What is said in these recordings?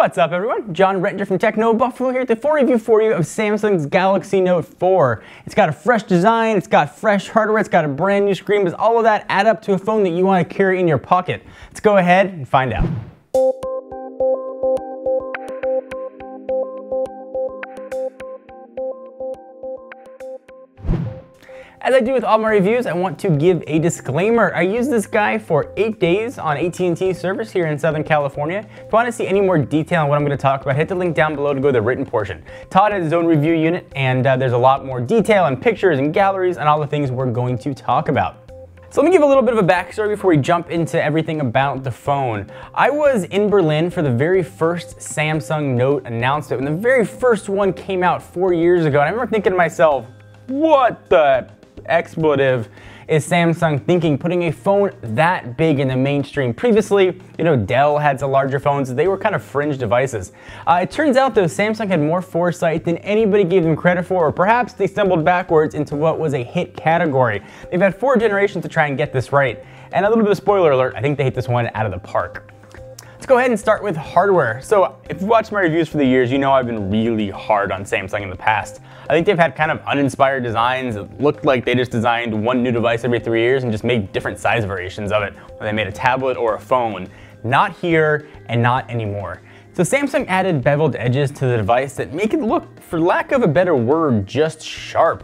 What's up everyone? Jon Rettinger from TechnoBuffalo here with the full review for you of Samsung's Galaxy Note 4. It's got a fresh design, it's got fresh hardware, it's got a brand new screen, does all of that add up to a phone that you want to carry in your pocket. Let's go ahead and find out. As I do with all my reviews, I want to give a disclaimer. I used this guy for eight days on AT&T service here in Southern California. If you want to see any more detail on what I'm going to talk about, hit the link down below to go to the written portion. Todd has his own review unit, and uh, there's a lot more detail and pictures and galleries and all the things we're going to talk about. So let me give a little bit of a backstory before we jump into everything about the phone. I was in Berlin for the very first Samsung Note announcement when the very first one came out four years ago. And I remember thinking to myself, what the expletive is Samsung thinking putting a phone that big in the mainstream? Previously, you know, Dell had some larger phones. They were kind of fringe devices. Uh, it turns out though, Samsung had more foresight than anybody gave them credit for, or perhaps they stumbled backwards into what was a hit category. They've had four generations to try and get this right. And a little bit of spoiler alert, I think they hit this one out of the park. Go ahead and start with hardware. So if you watched my reviews for the years, you know I've been really hard on Samsung in the past. I think they've had kind of uninspired designs. It looked like they just designed one new device every three years and just made different size variations of it. Whether they made a tablet or a phone. Not here and not anymore. So Samsung added beveled edges to the device that make it look, for lack of a better word, just sharp.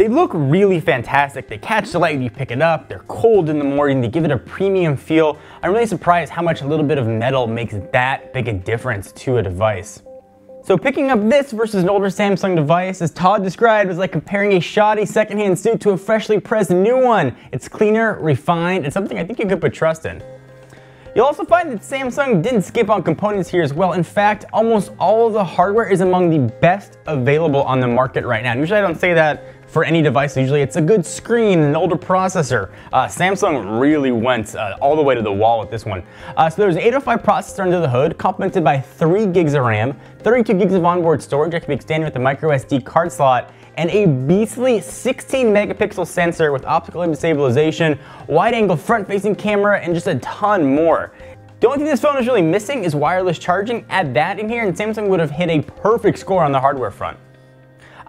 They look really fantastic. They catch the light when you pick it up. They're cold in the morning. They give it a premium feel. I'm really surprised how much a little bit of metal makes that big a difference to a device. So picking up this versus an older Samsung device, as Todd described, was like comparing a shoddy secondhand suit to a freshly pressed new one. It's cleaner, refined, and something I think you could put trust in. You'll also find that Samsung didn't skip on components here as well. In fact, almost all of the hardware is among the best available on the market right now. Usually I don't say that for any device. Usually it's a good screen, an older processor. Uh, Samsung really went uh, all the way to the wall with this one. Uh, so there's an 805 processor under the hood, complemented by 3 gigs of RAM, 32 gigs of onboard storage that can be extended with a micro SD card slot, and a beastly 16 megapixel sensor with optical image stabilization, wide angle front facing camera, and just a ton more. The only thing this phone is really missing is wireless charging. Add that in here and Samsung would have hit a perfect score on the hardware front.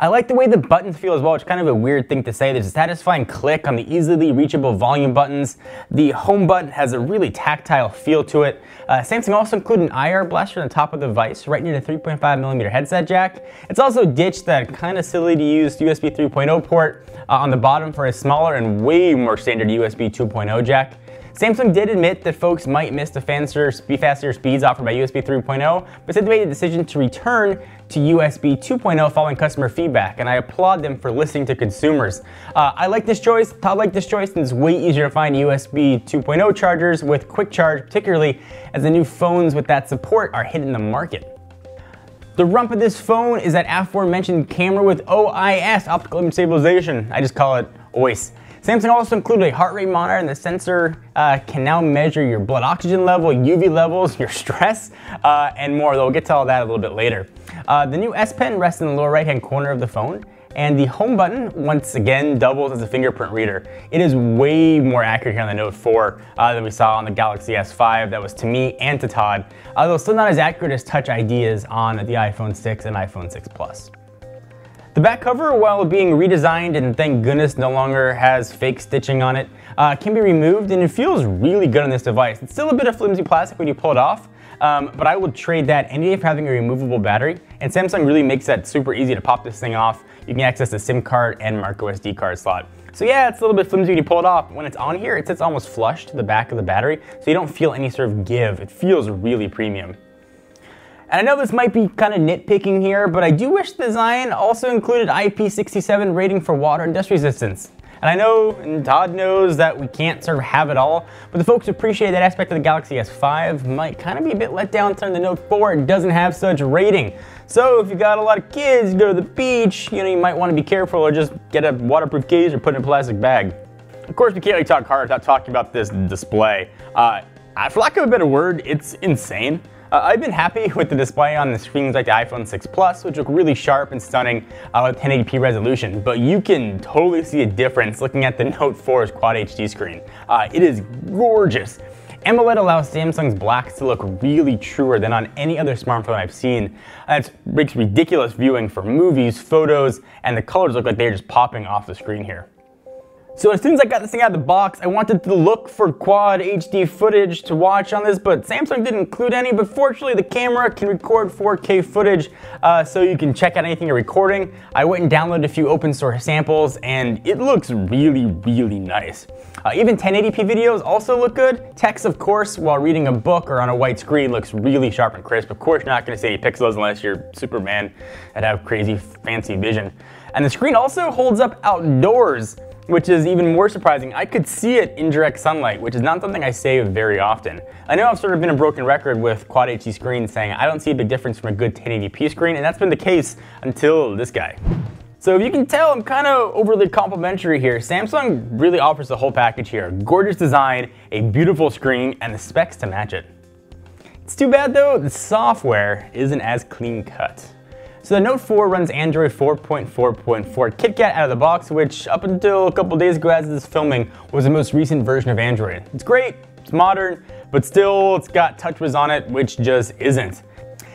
I like the way the buttons feel as well. It's kind of a weird thing to say. There's a satisfying click on the easily reachable volume buttons. The home button has a really tactile feel to it. Uh, Samsung also included an IR blaster on the top of the device, right near the 3.5 millimeter headset jack. It's also ditched that kind of silly to use USB 3.0 port uh, on the bottom for a smaller and way more standard USB 2.0 jack. Samsung did admit that folks might miss the faster, faster speeds offered by USB 3.0, but said they made the decision to return to USB 2.0 following customer feedback, and I applaud them for listening to consumers. Uh, I like this choice, I like this choice, and it's way easier to find USB 2.0 chargers with quick charge, particularly as the new phones with that support are hitting the market. The rump of this phone is that aforementioned camera with OIS, optical image stabilization. I just call it OIS. Samsung also included a heart rate monitor and the sensor uh, can now measure your blood oxygen level, UV levels, your stress, uh, and more, though we'll get to all that a little bit later. Uh, the new S Pen rests in the lower right hand corner of the phone and the home button, once again, doubles as a fingerprint reader. It is way more accurate here on the Note 4 uh, than we saw on the Galaxy S5. That was to me and to Todd, although still not as accurate as Touch ID is on the iPhone 6 and iPhone 6 Plus. The back cover, while being redesigned and thank goodness no longer has fake stitching on it, uh, can be removed and it feels really good on this device. It's still a bit of flimsy plastic when you pull it off, um, but I would trade that any day for having a removable battery. And Samsung really makes that super easy to pop this thing off. You can access the SIM card and micro SD card slot. So yeah, it's a little bit flimsy when you pull it off. When it's on here, it sits almost flush to the back of the battery, so you don't feel any sort of give. It feels really premium. And I know this might be kind of nitpicking here, but I do wish the Zion also included IP67 rating for water and dust resistance. And I know, and Todd knows that we can't sort of have it all, but the folks who appreciate that aspect of the Galaxy S5 might kind of be a bit let down turn the Note 4 doesn't have such rating. So if you got a lot of kids, you go to the beach, you know, you might want to be careful or just get a waterproof case or put it in a plastic bag. Of course, we can't really talk hard without talking about this display. Uh, for lack of a better word, it's insane. Uh, I've been happy with the display on the screens like the iPhone 6 Plus, which look really sharp and stunning uh, with 1080p resolution, but you can totally see a difference looking at the Note 4's Quad HD screen. Uh, it is gorgeous. AMOLED allows Samsung's blacks to look really truer than on any other smartphone I've seen. And it makes ridiculous viewing for movies, photos, and the colors look like they're just popping off the screen here. So as soon as I got this thing out of the box, I wanted to look for quad HD footage to watch on this, but Samsung didn't include any, but fortunately the camera can record 4K footage, uh, so you can check out anything you're recording. I went and downloaded a few open source samples, and it looks really, really nice. Uh, even 1080p videos also look good. Text, of course, while reading a book or on a white screen looks really sharp and crisp. Of course, you're not gonna see any pixels unless you're Superman and have crazy fancy vision. And the screen also holds up outdoors which is even more surprising. I could see it in direct sunlight, which is not something I say very often. I know I've sort of been a broken record with Quad HD screens saying I don't see a big difference from a good 1080p screen, and that's been the case until this guy. So if you can tell, I'm kind of overly complimentary here. Samsung really offers the whole package here. Gorgeous design, a beautiful screen, and the specs to match it. It's too bad though, the software isn't as clean cut. So the Note 4 runs Android 4.4.4 KitKat out of the box, which up until a couple days ago as this filming was the most recent version of Android. It's great, it's modern, but still it's got TouchWiz on it, which just isn't.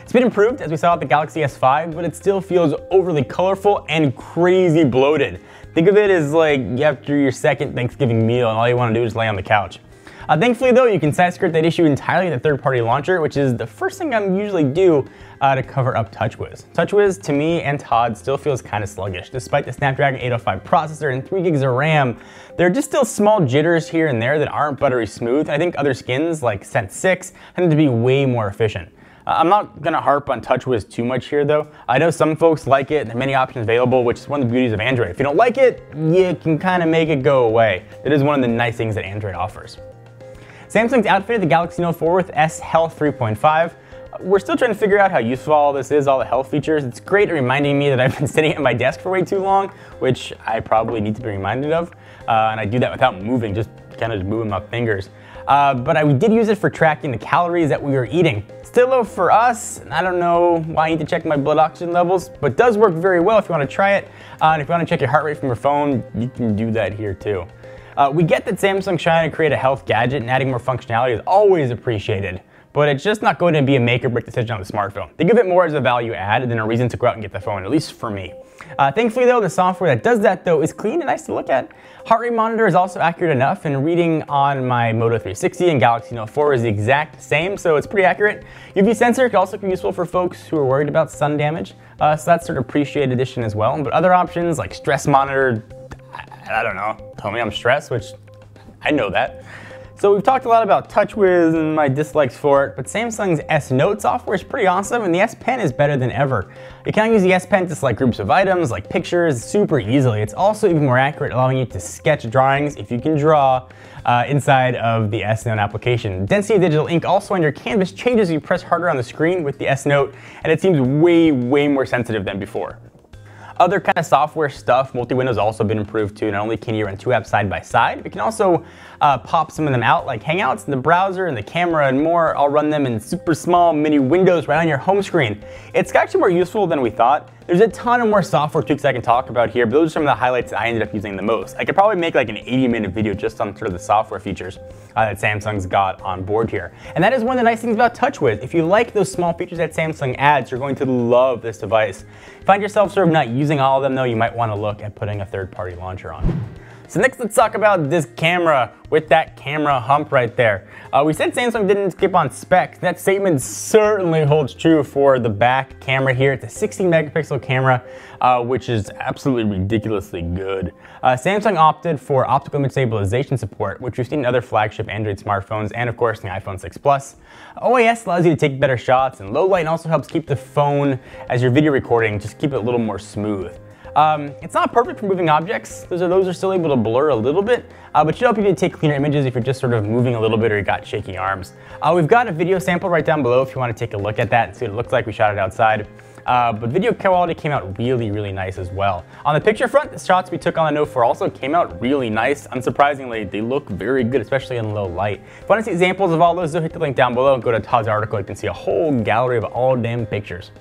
It's been improved as we saw with the Galaxy S5, but it still feels overly colorful and crazy bloated. Think of it as like after your second Thanksgiving meal and all you want to do is lay on the couch. Uh, thankfully though, you can skirt that issue entirely in the third-party launcher, which is the first thing I usually do uh, to cover up TouchWiz. TouchWiz, to me and Todd, still feels kind of sluggish. Despite the Snapdragon 805 processor and 3 gigs of RAM, there are just still small jitters here and there that aren't buttery smooth. I think other skins, like Sense 6, tend to be way more efficient. Uh, I'm not gonna harp on TouchWiz too much here though. I know some folks like it, there are many options available, which is one of the beauties of Android. If you don't like it, you can kind of make it go away. It is one of the nice things that Android offers. Samsung's outfitted the Galaxy Note 4 with S Health 3.5. We're still trying to figure out how useful all this is, all the health features. It's great at reminding me that I've been sitting at my desk for way too long, which I probably need to be reminded of. Uh, and I do that without moving, just kind of moving my fingers. Uh, but I did use it for tracking the calories that we were eating. Still low for us, I don't know why I need to check my blood oxygen levels, but does work very well if you want to try it. Uh, and if you want to check your heart rate from your phone, you can do that here too. Uh, we get that Samsung's trying to create a health gadget and adding more functionality is always appreciated, but it's just not going to be a make or break decision on the smartphone. Think of it more as a value add than a reason to go out and get the phone, at least for me. Uh, thankfully though, the software that does that though is clean and nice to look at. Heart rate monitor is also accurate enough and reading on my Moto 360 and Galaxy Note 4 is the exact same, so it's pretty accurate. UV sensor can also be useful for folks who are worried about sun damage, uh, so that's sort of appreciated addition as well. But other options like stress monitor, I don't know, tell me I'm stressed, which I know that. So we've talked a lot about TouchWiz and my dislikes for it, but Samsung's S Note software is pretty awesome and the S Pen is better than ever. You can use the S Pen to select groups of items like pictures super easily. It's also even more accurate, allowing you to sketch drawings if you can draw uh, inside of the S Note application. Density of digital ink also on your canvas changes as you press harder on the screen with the S Note, and it seems way, way more sensitive than before. Other kind of software stuff, multi-window's also been improved too. Not only can you run two apps side by side, but you can also uh, pop some of them out like Hangouts in the browser and the camera and more. I'll run them in super small mini windows right on your home screen. It's actually more useful than we thought. There's a ton of more software tweaks I can talk about here, but those are some of the highlights that I ended up using the most. I could probably make like an 80 minute video just on sort of the software features uh, that Samsung's got on board here. And that is one of the nice things about TouchWiz. If you like those small features that Samsung adds, you're going to love this device. Find yourself sort of not using all of them though, you might want to look at putting a third party launcher on. So next let's talk about this camera with that camera hump right there. Uh, we said Samsung didn't skip on specs. That statement certainly holds true for the back camera here. It's a 16 megapixel camera, uh, which is absolutely ridiculously good. Uh, Samsung opted for optical image stabilization support, which we've seen in other flagship Android smartphones and of course the iPhone 6 Plus. OIS allows you to take better shots and low light and also helps keep the phone as you're video recording, just keep it a little more smooth. Um, it's not perfect for moving objects. Those are, those are still able to blur a little bit, uh, but should help you to take cleaner images if you're just sort of moving a little bit or you got shaky arms. Uh, we've got a video sample right down below if you want to take a look at that and see what it looks like. We shot it outside. Uh, but video quality came out really, really nice as well. On the picture front, the shots we took on the Note 4 also came out really nice. Unsurprisingly, they look very good, especially in low light. If you want to see examples of all those, hit the link down below and go to Todd's article. You can see a whole gallery of all damn pictures.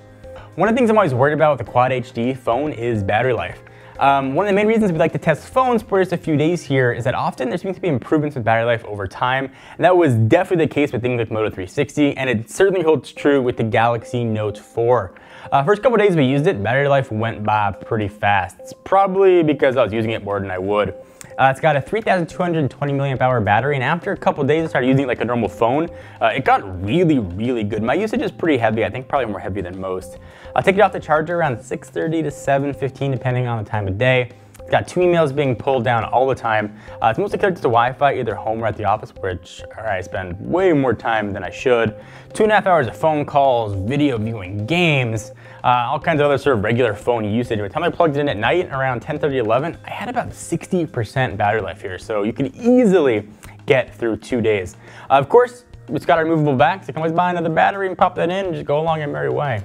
One of the things I'm always worried about with the Quad HD phone is battery life. Um, one of the main reasons we like to test phones for just a few days here is that often there seems to be improvements with battery life over time, and that was definitely the case with things like Moto 360, and it certainly holds true with the Galaxy Note 4. Uh, first couple days we used it, battery life went by pretty fast. It's probably because I was using it more than I would. Uh, it's got a 3,220 milliamp hour battery, and after a couple days I started using it like a normal phone, uh, it got really, really good. My usage is pretty heavy, I think probably more heavy than most. I'll take it off the charger around 6.30 to 7.15 depending on the time of day. Got two emails being pulled down all the time. Uh, it's mostly connected to Wi-Fi, either home or at the office, which I spend way more time than I should. Two and a half hours of phone calls, video viewing, games, uh, all kinds of other sort of regular phone usage. By the time I plugged it in at night, around 10, 30, 11, I had about 60% battery life here, so you can easily get through two days. Uh, of course, it's got a removable back, so you can always buy another battery and pop that in and just go along your merry way.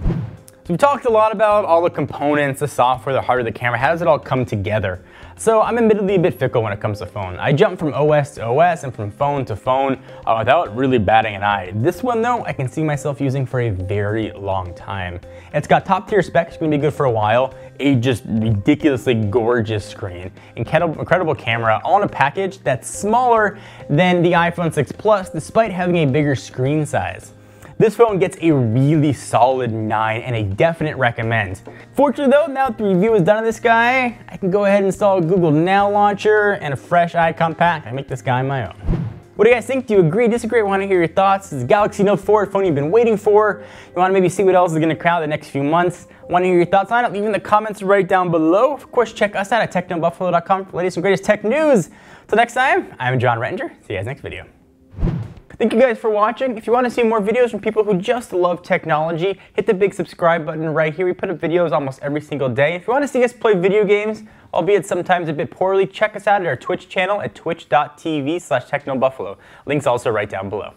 So we've talked a lot about all the components, the software, the hardware, the camera, how does it all come together? So I'm admittedly a bit fickle when it comes to phone. I jump from OS to OS and from phone to phone uh, without really batting an eye. This one though, I can see myself using for a very long time. It's got top tier specs, it's gonna be good for a while, a just ridiculously gorgeous screen, incredible, incredible camera, in a package that's smaller than the iPhone 6 Plus despite having a bigger screen size. This phone gets a really solid 9 and a definite recommend. Fortunately though, now that the review is done on this guy, I can go ahead and install a Google Now Launcher and a fresh icon pack and make this guy my own. What do you guys think? Do you agree, disagree? I want to hear your thoughts. This is Galaxy Note 4, phone you've been waiting for. You want to maybe see what else is going to crowd the next few months. Want to hear your thoughts on it? Leave in the comments right down below. Of course, check us out at technobuffalo.com for the latest and greatest tech news. Till next time, I'm Jon Rettinger. See you guys next video. Thank you guys for watching. If you want to see more videos from people who just love technology, hit the big subscribe button right here. We put up videos almost every single day. If you want to see us play video games, albeit sometimes a bit poorly, check us out at our Twitch channel at twitch.tv slash technobuffalo. Links also right down below.